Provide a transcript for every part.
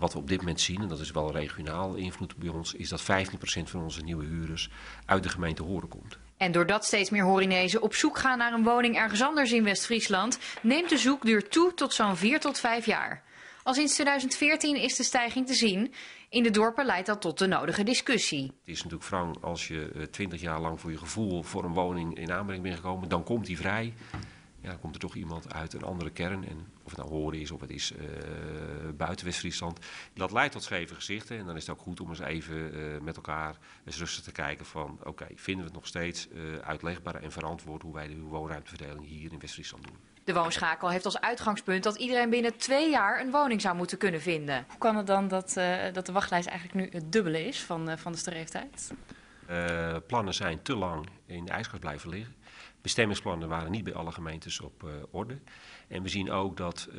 Wat we op dit moment zien, en dat is wel regionaal invloed bij ons, is dat 15% van onze nieuwe huurders uit de gemeente Horen komt. En doordat steeds meer Horinezen op zoek gaan naar een woning ergens anders in West-Friesland, neemt de zoekduur toe tot zo'n 4 tot 5 jaar. Al sinds 2014 is de stijging te zien. In de dorpen leidt dat tot de nodige discussie. Het is natuurlijk wrang als je 20 jaar lang voor je gevoel voor een woning in aanmerking bent gekomen, dan komt die vrij ja, dan komt er toch iemand uit een andere kern. En of het nou horen is of het is uh, buiten West-Friesland. Dat leidt tot scheve gezichten. En dan is het ook goed om eens even uh, met elkaar eens rustig te kijken van... oké, vinden we het nog steeds uh, uitlegbaar en verantwoord hoe wij de woonruimteverdeling hier in West-Friesland doen? De woonschakel heeft als uitgangspunt dat iedereen binnen twee jaar een woning zou moeten kunnen vinden. Hoe kan het dan dat, dat de wachtlijst eigenlijk nu het dubbele is van, van de streeftijd? plannen zijn te lang in de ijskast blijven liggen. Bestemmingsplannen waren niet bij alle gemeentes op uh, orde. En we zien ook dat uh,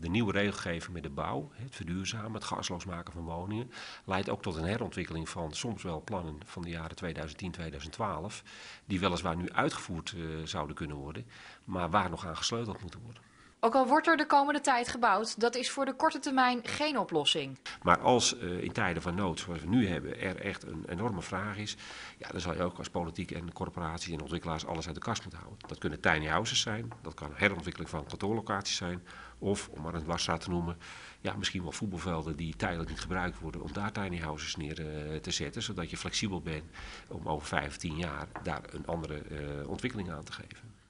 de nieuwe regelgeving met de bouw, het verduurzamen, het gasloos maken van woningen, leidt ook tot een herontwikkeling van soms wel plannen van de jaren 2010, 2012, die weliswaar nu uitgevoerd uh, zouden kunnen worden, maar waar nog aan gesleuteld moeten worden. Ook al wordt er de komende tijd gebouwd, dat is voor de korte termijn geen oplossing. Maar als uh, in tijden van nood, zoals we nu hebben, er echt een enorme vraag is, ja, dan zal je ook als politiek en corporaties en ontwikkelaars alles uit de kast moeten houden. Dat kunnen tiny houses zijn, dat kan herontwikkeling van kantoorlocaties zijn, of, om maar een wasstraat te noemen, ja, misschien wel voetbalvelden die tijdelijk niet gebruikt worden, om daar tiny houses neer uh, te zetten, zodat je flexibel bent om over 15 jaar daar een andere uh, ontwikkeling aan te geven.